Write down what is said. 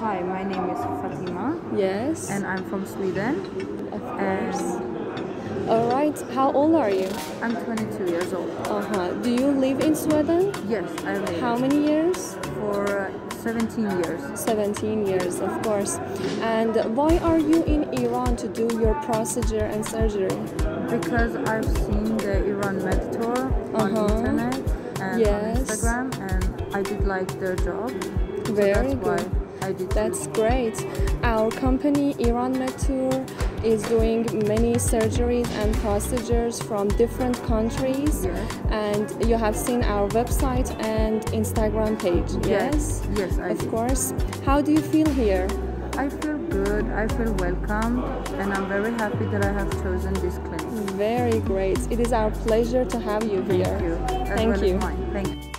Hi, my name is Fatima Yes. and I'm from Sweden of and. All right. How old are you? I'm 22 years old. Uh-huh. Do you live in Sweden? Yes, I live How many years? for uh, 17 years 17 years, of course. And why are you in Iran to do your procedure and surgery? because I've seen the Iran Med Tour on Uh-huh. internet and Yes. on Instagram and I did like their job. So Very that's good. why I did That's great. Our company, Iran Med Tour, is doing many surgeries and procedures from different countries. Yes. And you have seen our website and Instagram page. Yes. Yes, I Of did. course. How do you feel here? I feel good, I feel welcome and I'm very happy that I have chosen this clinic. Very great. It is our pleasure to have you here. Thank you. Thank well you. Thank you.